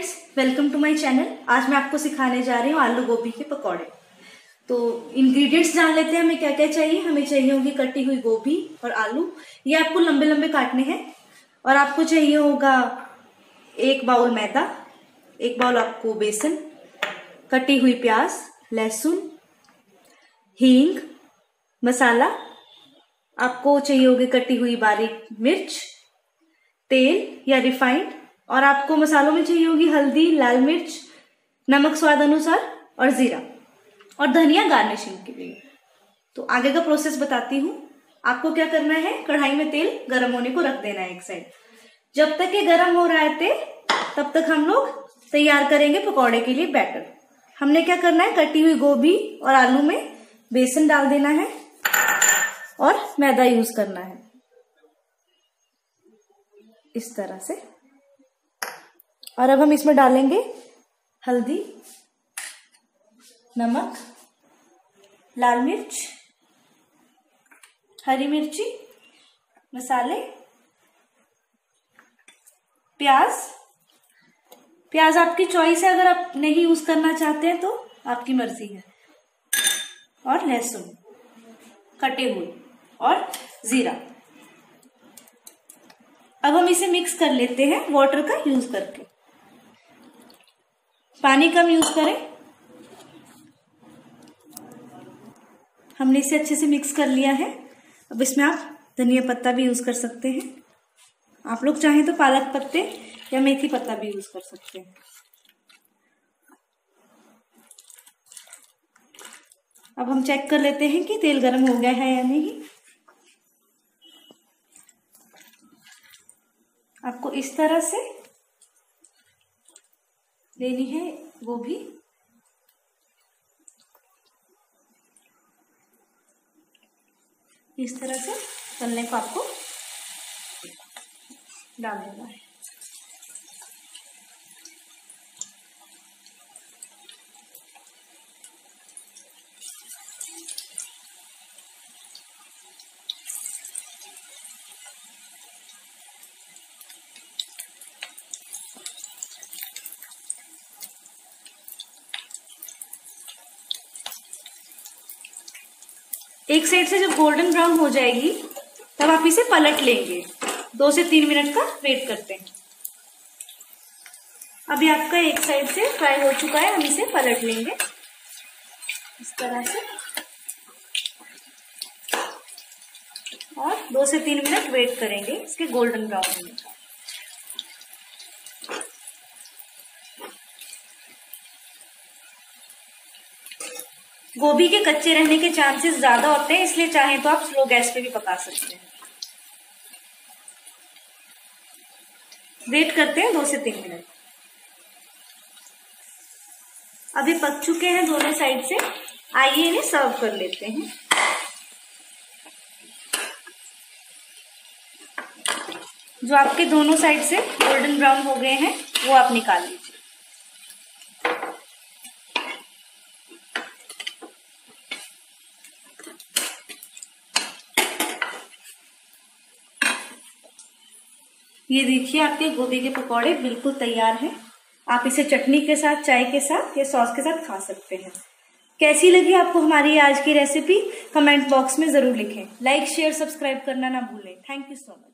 Friends welcome to my channel आज मैं आपको सिखाने जा रही हूँ आलू गोभी के पकौड़े। तो इंग्रेडिएंट्स जान लेते हैं, हमें क्या क्या चाहिए? हमें चाहिए होगी कटी हुई गोभी और आलू। ये आपको लंबे लंबे काटने हैं। और आपको चाहिए होगा एक बाउल मैदा, एक बाउल आपको बेसन, कटी हुई प्याज, लहसुन, हींग, मसाला। आपको चाहिए होगी कटी हुई बारीक मिर्च, तेल या रिफाइंड। और आपको मसालों में चाहिए होगी हल्दी, लाल मिर्च, नमक स्वाद अनुसार और जीरा और धनिया गार्निशिंग के लिए। तो आगे का प्रोसेस बताती हूँ। आपको क्या करना है? कढ़ाई में तेल गर्म होने को रख देना है एक साइड जब तक ये गर्म हो रहा है तेल, तब तक हम लोग तैयार करेंगे पकौड़े के लिए बैटर। हमने क्या करना है? कटी हुई गोभी और आलू में बेसन डाल देना है और मैदा यूज़ करना है। इस तरह से और अब हम इसमें डालेंगे हल्दी, नमक, लाल मिर्च, हरी मिर्ची, मसाले, प्याज। प्याज आपकी चॉइस है, अगर आप नहीं यूज़ करना चाहते हैं तो आपकी मर्ज़ी है। और लहसुन, कटे हुए और जीरा। अब हम इसे मिक्स कर लेते हैं वाटर का यूज़ करके। पानी कम यूज़ करें। हमने इसे अच्छे से मिक्स कर लिया है। अब इसमें आप धनिया पत्ता भी यूज़ कर सकते हैं। आप लोग चाहें तो पालक पत्ते या मेथी पत्ता भी यूज़ कर सकते हैं। अब हम चेक कर लेते हैं कि तेल गर्म हो गया है या नहीं। आपको इस तरह से लेनी है वो भी। इस तरह से तलने को आपको डाल देना है। एक साइड से जब गोल्डन ब्राउन हो जाएगी, तब आप इसे पलट लेंगे। दो से तीन मिनट का वेट करते हैं। अभी आपका एक साइड से फ्राई हो चुका है, हम इसे पलट लेंगे। इस तरह से। और दो से तीन मिनट वेट करेंगे इसके गोल्डन ब्राउन होने का। गोभी के कच्चे रहने के चांसेस ज़्यादा होते हैं, इसलिए चाहे तो आप स्लो गैस पे भी पका सकते हैं। वेट करते हैं दो से तीन मिनट अभी पक चुके हैं दोनों साइड से। आइए इन्हें सर्व कर लेते हैं। जो आपके दोनों साइड से गोल्डन ब्राउन हो गए हैं, वो आप निकाल लीजिए। ये देखिए आपके गोभी के पकौड़े बिल्कुल तैयार हैं। आप इसे चटनी के साथ, चाय के साथ या सॉस के साथ खा सकते हैं। कैसी लगी आपको हमारी आज की रेसिपी? कमेंट बॉक्स में ज़रूर लिखें। लाइक, शेयर, सब्सक्राइब करना ना भूलें। Thank you so much.